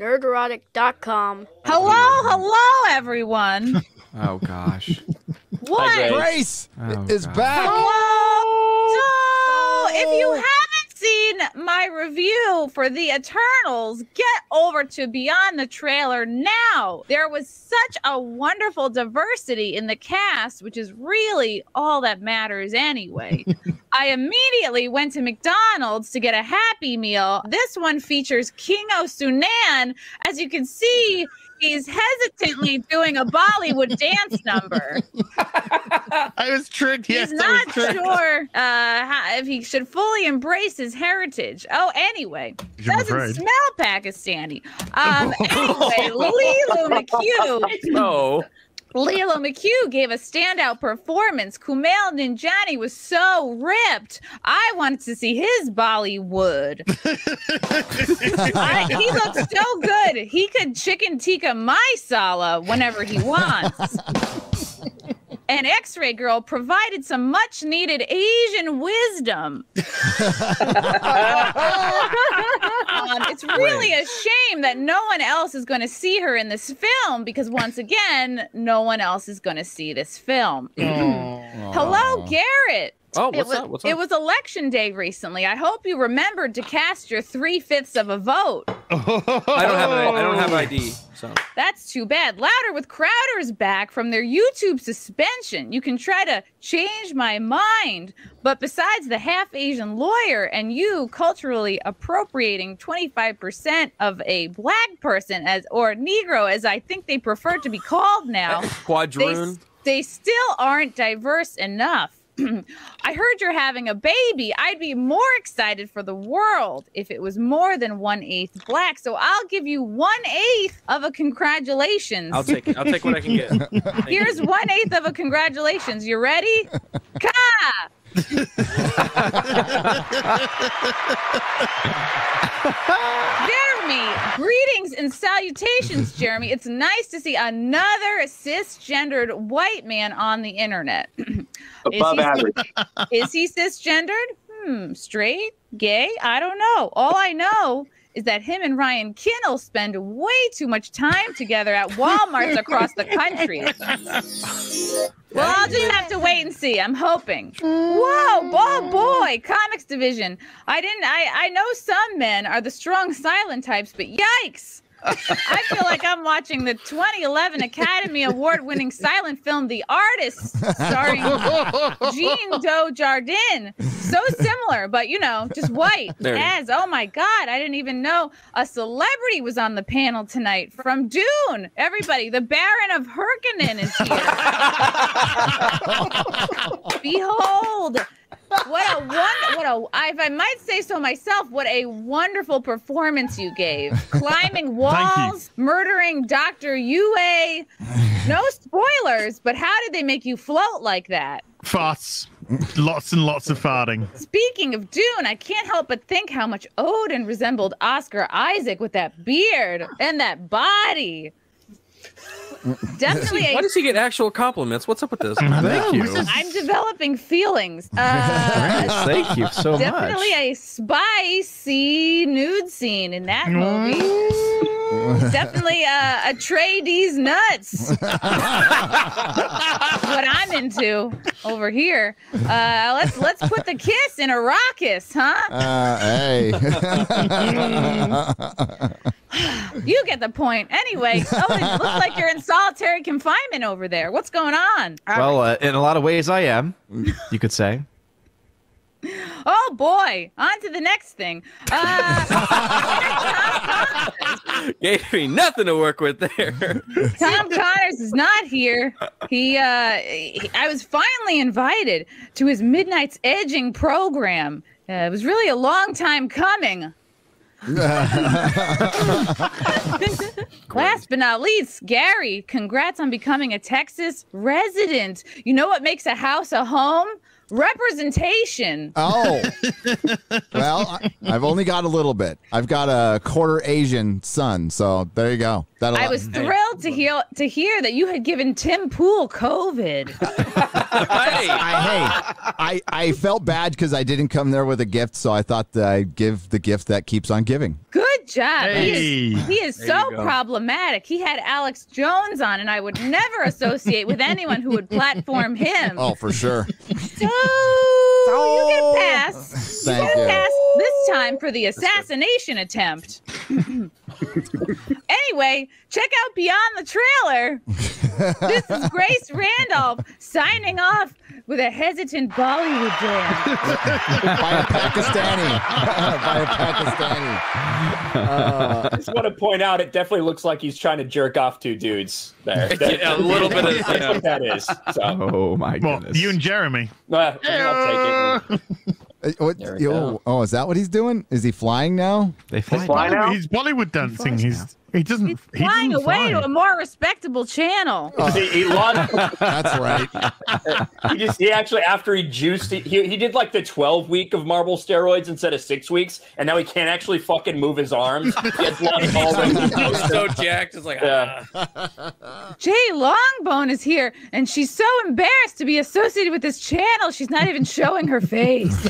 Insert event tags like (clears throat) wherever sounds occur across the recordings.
Nerdrotic.com. Hello, hello, everyone. (laughs) Oh gosh. What? Grace. Grace Oh, is God. back. Hello. So, if you haven't seen my review for the Eternals, get over to Beyond the Trailer now. There was such a wonderful diversity in the cast, which is really all that matters anyway. (laughs) I immediately went to McDonald's to get a Happy Meal. This one features Kingo Sunan. As you can see, he's hesitantly doing a Bollywood dance number. (laughs) I was tricked. Yes, He's I not tricked. sure uh, how, if he should fully embrace his heritage. Oh, anyway, I'm doesn't afraid. smell Pakistani. Um, anyway, (laughs) Lia McHugh. Oh. Lia McHugh gave a standout performance. Kumail Nanjiani was so ripped. I wanted to see his Bollywood. I, he looked so good. He could chicken tikka masala whenever he wants. And X Ray Girl provided some much needed Asian wisdom. (laughs) Um, it's really a shame that no one else is going to see her in this film because, once again, no one else is going to see this film. (clears throat) Hello, Garrett. Oh, It what's was, up? What's it was election day recently. I hope you remembered to cast your three fifths of a vote. I don't have an, I don't have ID. So That's too bad. Louder with Crowder's back from their YouTube suspension. You can try to change my mind, but besides the half Asian lawyer and you culturally appropriating 25% of a black person as or Negro as I think they prefer to be called now, (laughs) they, quadroon. they still aren't diverse enough. (clears throat) I heard you're having a baby. I'd be more excited for the world if it was more than one eighth black. So I'll give you one eighth of a congratulations. I'll take it. I'll take what I can get. Thank (laughs) you. Here's one eighth of a congratulations. You ready? Ka! Jeremy, greetings and salutations, Jeremy. It's nice to see another cisgendered white man on the internet. (clears throat) Above he- average. (laughs) Is he cisgendered? Hmm, straight? Gay? I don't know. All I know is that him and Ryan Kinel spend way too much time together at Walmarts across the country. (laughs) Well, I'll just have to wait and see. I'm hoping. Whoa, oh boy, Comix Division. I didn't. I I know some men are the strong silent types, but yikes! I feel like I'm watching the 2011 Academy Award-winning silent film *The Artist*, starring Jean (laughs) Dujardin. So similar, but you know, just white. There. As oh my god, I didn't even know a celebrity was on the panel tonight from Dune. Everybody, the Baron of Harkonnen is here. (laughs) Behold. What a one what a if I might say so myself, what a wonderful performance you gave. (laughs) Climbing walls, murdering Dr. Yueh. No spoilers, but how did they make you float like that? Farts. Lots and lots of farting. Speaking of Dune, I can't help but think how much Odin resembled Oscar Isaac with that beard and that body. Definitely Why does he get actual compliments? What's up with this? (laughs) Thank you. I'm developing feelings. Uh, Thank you so definitely much. a spicy nude scene in that movie. definitely uh, Atreides nuts. what I'm into over here. Uh, let's let's put the kiss in Arrakis, huh? Uh, hey. You get the point. Anyway, oh, it looks like you're in solitary confinement over there. What's going on? Well, uh, in a lot of ways, I am. You could say. (laughs) Oh boy, on to the next thing. Uh, (laughs) Gave me nothing to work with there. Tom Connors is not here. He, uh, he- I was finally invited to his Midnight's Edging program. Uh, it was really a long time coming. (laughs) Last but not least, Gary, congrats on becoming a Texas resident. You know what makes a house a home? Representation. Oh. (laughs) well, I, I've only got a little bit. I've got a quarter Asian son, so there you go. That'll I was (laughs) thrilled to hear to hear that you had given Tim Pool COVID. (laughs) hey, I, hey, I, I felt bad because I didn't come there with a gift, so I thought that I'd give the gift that keeps on giving. Good job. He is, he is so problematic. He had Alex Jones on, and I would never associate with anyone who would platform him. Oh, for sure. So you get a pass. Thank you. you. Pass this time for the assassination attempt. (laughs) anyway, check out Beyond the Trailer. this is Grace Randolph signing off with a hesitant Bollywood dance. By a Pakistani. (laughs) By a Pakistani. Uh, I just want to point out, it definitely looks like he's trying to jerk off two dudes there. (laughs) Yeah, a little bit of- That's what that is. So, (laughs) Oh my Well, goodness. you and Jeremy. uh, I'll take it. uh, what, There yo, oh, is that what he's doing? Is he flying now? they fly. Fly now? He's Bollywood dancing. flies He's he doesn't. He's he flying away fly. to a more respectable channel. He, he lost. That's right. (laughs) He just he actually after he juiced he, he did like the 12 week of marble steroids instead of six weeks, and now he can't actually fucking move his arms. He has lost all I so jacked. It's like, Yeah. ah. Jay Longbone is here, and she's so embarrassed to be associated with this channel. She's not even showing her face. (laughs)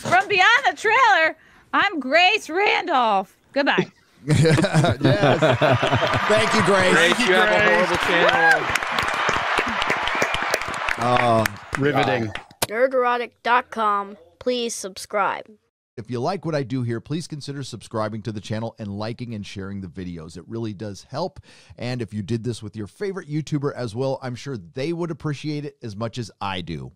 From beyond the trailer, I'm Grace Randolph. Goodbye. (laughs) yes. Thank you, Grace. Grace, you have a horrible channel. Oh, Riveting. nerdrotic.com. Please subscribe. If you like what I do here, please consider subscribing to the channel and liking and sharing the videos. It really does help. And if you did this with your favorite YouTuber as well, I'm sure they would appreciate it as much as I do.